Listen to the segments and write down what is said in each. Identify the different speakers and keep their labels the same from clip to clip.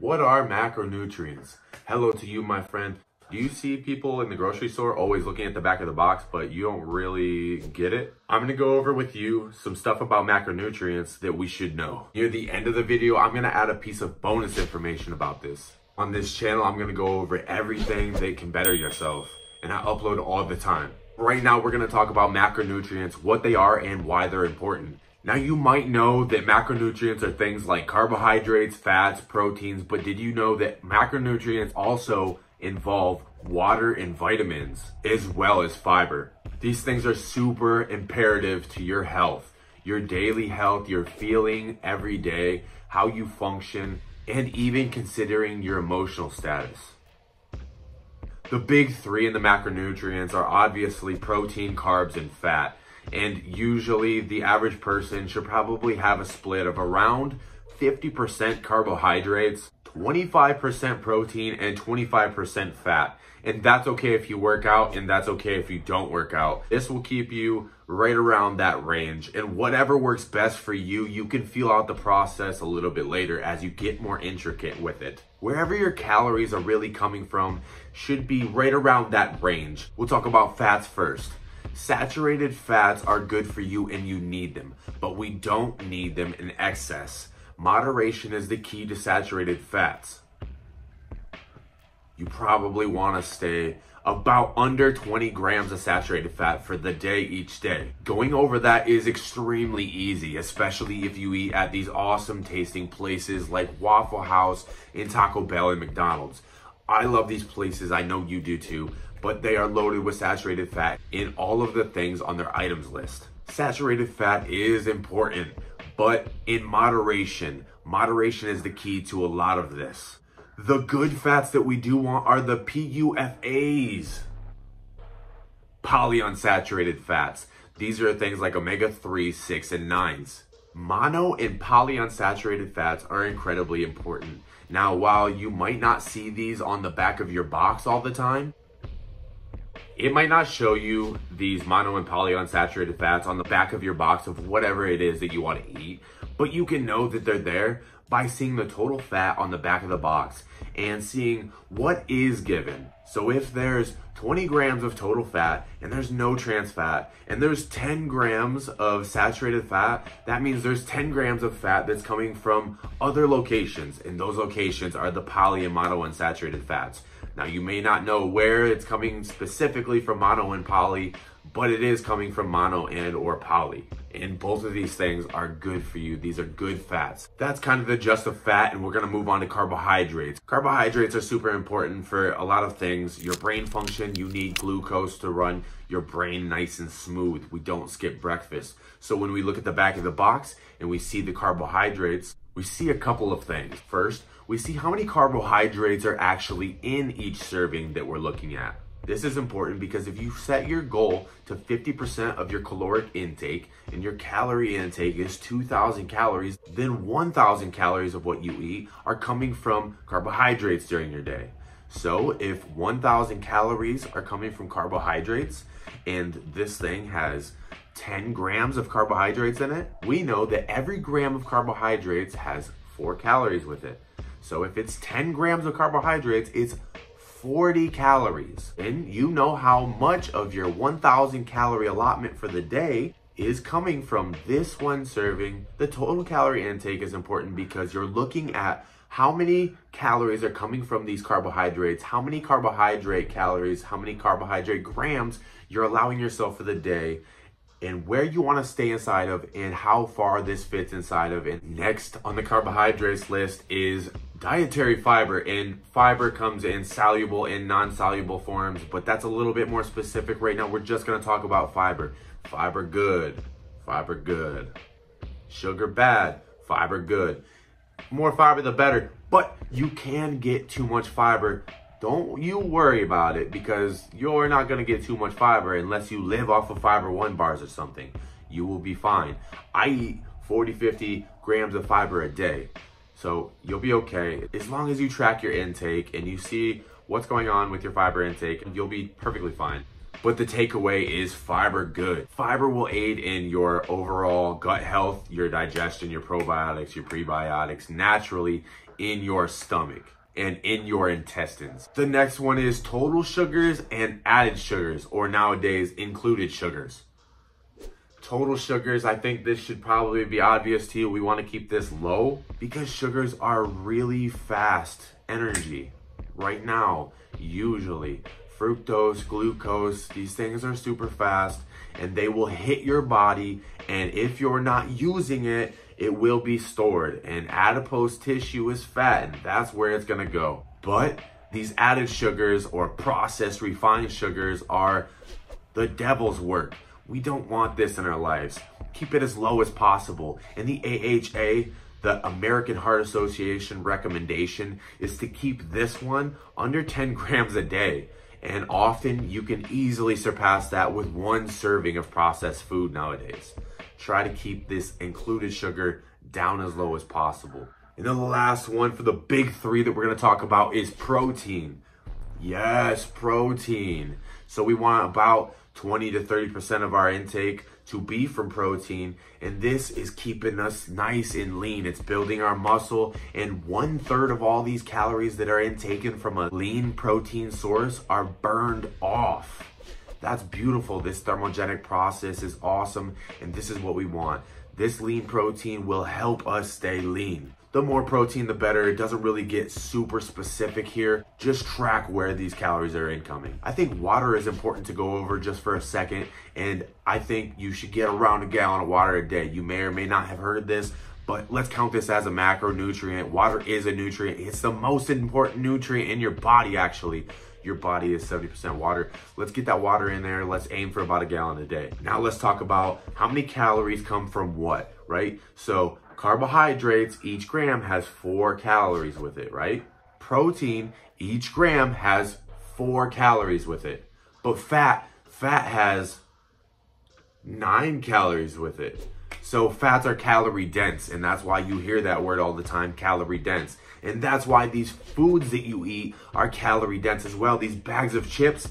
Speaker 1: What are macronutrients? Hello to you, my friend. Do you see people in the grocery store always looking at the back of the box, but you don't really get it? I'm gonna go over with you some stuff about macronutrients that we should know. Near the end of the video, I'm gonna add a piece of bonus information about this. On this channel, I'm gonna go over everything that can better yourself, and I upload all the time. Right now, we're gonna talk about macronutrients, what they are, and why they're important. Now you might know that macronutrients are things like carbohydrates, fats, proteins, but did you know that macronutrients also involve water and vitamins as well as fiber. These things are super imperative to your health, your daily health, your feeling every day, how you function, and even considering your emotional status. The big three in the macronutrients are obviously protein, carbs, and fat. And usually the average person should probably have a split of around 50% carbohydrates, 25% protein, and 25% fat. And that's okay if you work out, and that's okay if you don't work out. This will keep you right around that range. And whatever works best for you, you can feel out the process a little bit later as you get more intricate with it. Wherever your calories are really coming from should be right around that range. We'll talk about fats first. Saturated fats are good for you and you need them, but we don't need them in excess. Moderation is the key to saturated fats. You probably want to stay about under 20 grams of saturated fat for the day each day. Going over that is extremely easy, especially if you eat at these awesome tasting places like Waffle House and Taco Bell and McDonald's. I love these places, I know you do too, but they are loaded with saturated fat in all of the things on their items list. Saturated fat is important but in moderation. Moderation is the key to a lot of this. The good fats that we do want are the PUFAs, polyunsaturated fats. These are things like omega-3, 6, and 9s. Mono and polyunsaturated fats are incredibly important. Now, while you might not see these on the back of your box all the time, it might not show you these mono and polyunsaturated fats on the back of your box of whatever it is that you want to eat, but you can know that they're there by seeing the total fat on the back of the box and seeing what is given. So if there's 20 grams of total fat and there's no trans fat and there's 10 grams of saturated fat, that means there's 10 grams of fat that's coming from other locations and those locations are the poly and monounsaturated fats. Now you may not know where it's coming specifically from mono and poly, but it is coming from mono and or poly. And both of these things are good for you. These are good fats. That's kind of the gist of fat and we're gonna move on to carbohydrates. Carbohydrates are super important for a lot of things. Your brain function, you need glucose to run your brain nice and smooth. We don't skip breakfast. So when we look at the back of the box and we see the carbohydrates, we see a couple of things. First, we see how many carbohydrates are actually in each serving that we're looking at. This is important because if you set your goal to 50% of your caloric intake and your calorie intake is 2,000 calories, then 1,000 calories of what you eat are coming from carbohydrates during your day. So if 1,000 calories are coming from carbohydrates and this thing has 10 grams of carbohydrates in it, we know that every gram of carbohydrates has four calories with it. So if it's 10 grams of carbohydrates, it's 40 calories. And you know how much of your 1000 calorie allotment for the day is coming from this one serving. The total calorie intake is important because you're looking at how many calories are coming from these carbohydrates, how many carbohydrate calories, how many carbohydrate grams you're allowing yourself for the day, and where you want to stay inside of and how far this fits inside of. And next on the carbohydrates list is dietary fiber and fiber comes in soluble and non-soluble forms but that's a little bit more specific right now. We're just going to talk about fiber. Fiber good fiber good. Sugar bad fiber good. More fiber the better but you can get too much fiber. Don't you worry about it because you're not going to get too much fiber unless you live off of fiber one bars or something. You will be fine. I eat 40 50 grams of fiber a day so you'll be okay. As long as you track your intake and you see what's going on with your fiber intake, you'll be perfectly fine. But the takeaway is fiber good. Fiber will aid in your overall gut health, your digestion, your probiotics, your prebiotics naturally in your stomach and in your intestines. The next one is total sugars and added sugars, or nowadays included sugars. Total sugars, I think this should probably be obvious to you. We want to keep this low because sugars are really fast energy right now, usually. Fructose, glucose, these things are super fast and they will hit your body. And if you're not using it, it will be stored. And adipose tissue is fat, and that's where it's gonna go. But these added sugars or processed refined sugars are the devil's work. We don't want this in our lives. Keep it as low as possible. And the AHA, the American Heart Association recommendation is to keep this one under 10 grams a day. And often you can easily surpass that with one serving of processed food nowadays. Try to keep this included sugar down as low as possible. And then the last one for the big three that we're gonna talk about is protein. Yes, protein. So we want about 20 to 30% of our intake to be from protein. And this is keeping us nice and lean. It's building our muscle. And one third of all these calories that are intaken from a lean protein source are burned off. That's beautiful. This thermogenic process is awesome. And this is what we want. This lean protein will help us stay lean the more protein, the better. It doesn't really get super specific here. Just track where these calories are incoming. I think water is important to go over just for a second. And I think you should get around a gallon of water a day. You may or may not have heard this, but let's count this as a macronutrient. Water is a nutrient. It's the most important nutrient in your body, actually. Your body is 70% water. Let's get that water in there. Let's aim for about a gallon a day. Now let's talk about how many calories come from what, right? So Carbohydrates, each gram has four calories with it, right? Protein, each gram has four calories with it. But fat, fat has nine calories with it. So fats are calorie dense, and that's why you hear that word all the time, calorie dense. And that's why these foods that you eat are calorie dense as well. These bags of chips,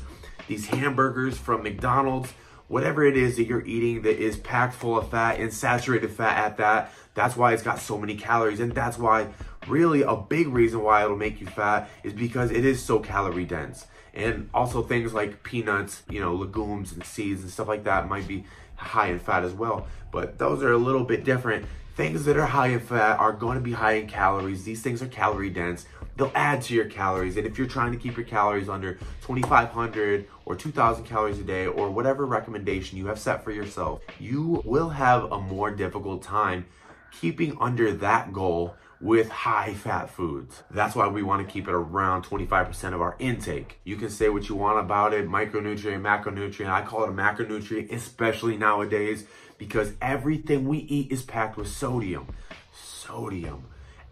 Speaker 1: these hamburgers from McDonald's, whatever it is that you're eating that is packed full of fat and saturated fat at that, that's why it's got so many calories. And that's why really a big reason why it'll make you fat is because it is so calorie dense. And also things like peanuts, you know, legumes and seeds and stuff like that might be high in fat as well. But those are a little bit different. Things that are high in fat are going to be high in calories. These things are calorie dense. They'll add to your calories. And if you're trying to keep your calories under 2,500 or 2,000 calories a day or whatever recommendation you have set for yourself, you will have a more difficult time keeping under that goal with high fat foods. That's why we want to keep it around 25% of our intake. You can say what you want about it, micronutrient, macronutrient. I call it a macronutrient, especially nowadays, because everything we eat is packed with sodium. Sodium,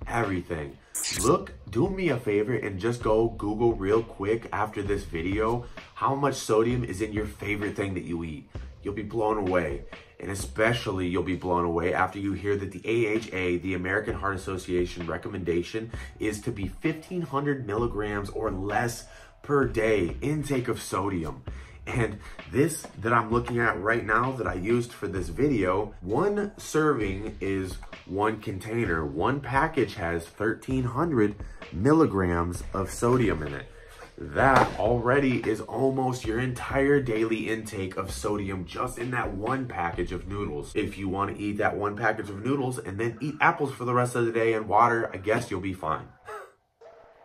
Speaker 1: everything. Look, do me a favor and just go Google real quick after this video how much sodium is in your favorite thing that you eat. You'll be blown away. And especially you'll be blown away after you hear that the AHA, the American Heart Association recommendation is to be 1500 milligrams or less per day intake of sodium. And this that I'm looking at right now that I used for this video, one serving is one container. One package has 1300 milligrams of sodium in it that already is almost your entire daily intake of sodium just in that one package of noodles. If you want to eat that one package of noodles and then eat apples for the rest of the day and water, I guess you'll be fine.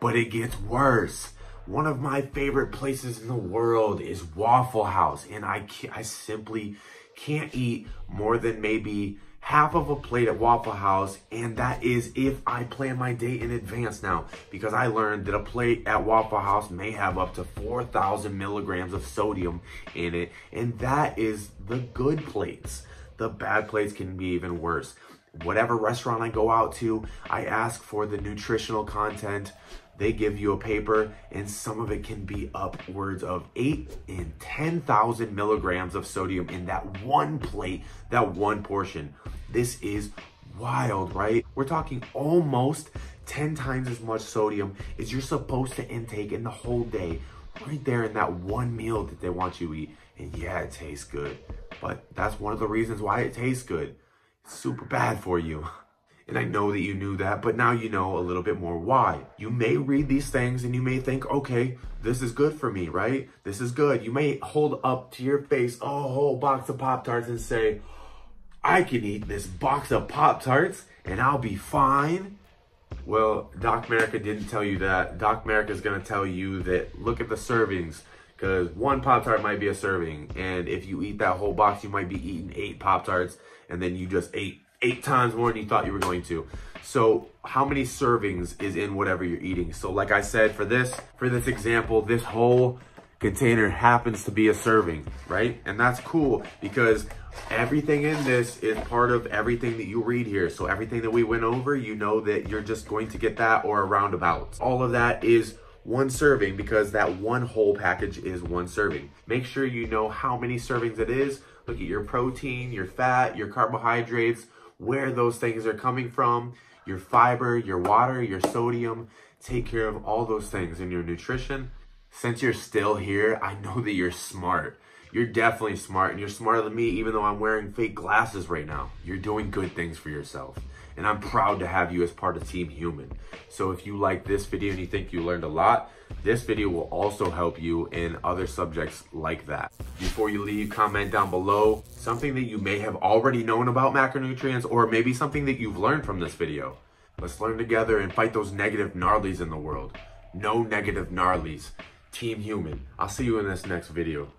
Speaker 1: But it gets worse. One of my favorite places in the world is Waffle House, and I, I simply can't eat more than maybe half of a plate at Waffle House, and that is if I plan my day in advance now, because I learned that a plate at Waffle House may have up to 4,000 milligrams of sodium in it, and that is the good plates. The bad plates can be even worse. Whatever restaurant I go out to, I ask for the nutritional content they give you a paper and some of it can be upwards of eight and 10,000 milligrams of sodium in that one plate, that one portion. This is wild, right? We're talking almost 10 times as much sodium as you're supposed to intake in the whole day, right there in that one meal that they want you to eat. And yeah, it tastes good, but that's one of the reasons why it tastes good. It's super bad for you. And I know that you knew that, but now you know a little bit more why. You may read these things and you may think, okay, this is good for me, right? This is good. You may hold up to your face a whole box of Pop Tarts and say, I can eat this box of Pop Tarts and I'll be fine. Well, Doc 'Murica didn't tell you that. Doc 'Murica is going to tell you that look at the servings because one Pop Tart might be a serving. And if you eat that whole box, you might be eating eight Pop Tarts and then you just ate eight times more than you thought you were going to. So how many servings is in whatever you're eating? So like I said, for this, for this example, this whole container happens to be a serving, right? And that's cool because everything in this is part of everything that you read here. So everything that we went over, you know that you're just going to get that or a roundabout. All of that is one serving because that one whole package is one serving. Make sure you know how many servings it is. Look at your protein, your fat, your carbohydrates, where those things are coming from, your fiber, your water, your sodium. Take care of all those things in your nutrition. Since you're still here, I know that you're smart. You're definitely smart and you're smarter than me even though I'm wearing fake glasses right now. You're doing good things for yourself. And I'm proud to have you as part of Team Human. So if you like this video and you think you learned a lot, this video will also help you in other subjects like that. Before you leave, comment down below something that you may have already known about macronutrients or maybe something that you've learned from this video. Let's learn together and fight those negative gnarlies in the world. No negative gnarlies. Team Human. I'll see you in this next video.